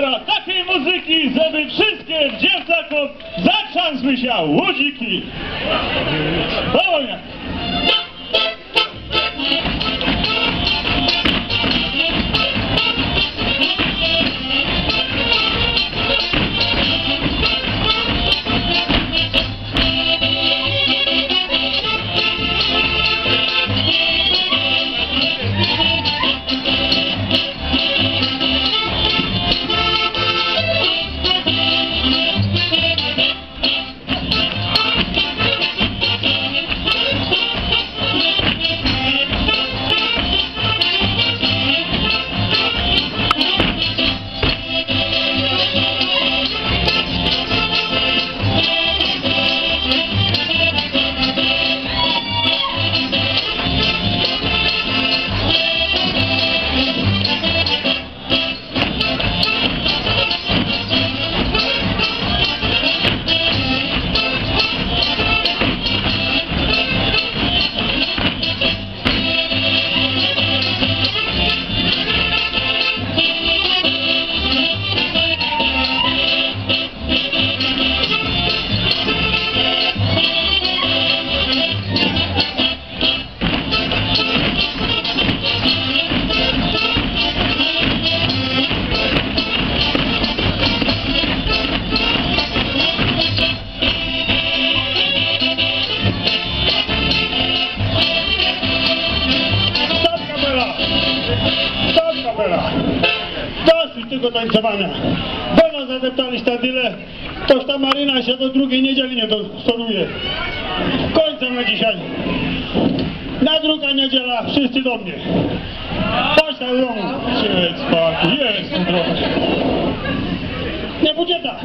teraz takiej muzyki, żeby wszystkie dziewczakom zatrzęsły się łodziki. Brawo, Dosyć tego tańcowania. Nas zadeptali stadyle, toż ta maryna się do drugiej niedzieli nie dostoruje. Kończę na dzisiaj. Na druga niedziela wszyscy do mnie. Do domu. Siedź. Jest trochę. Nie budżeta.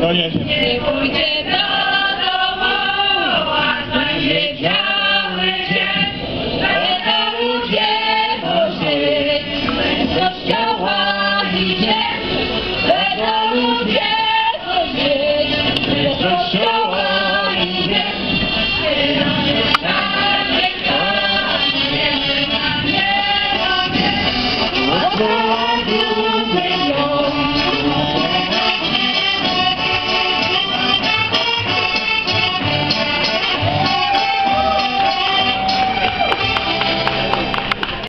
No nie. Nie pójdzie Yeah.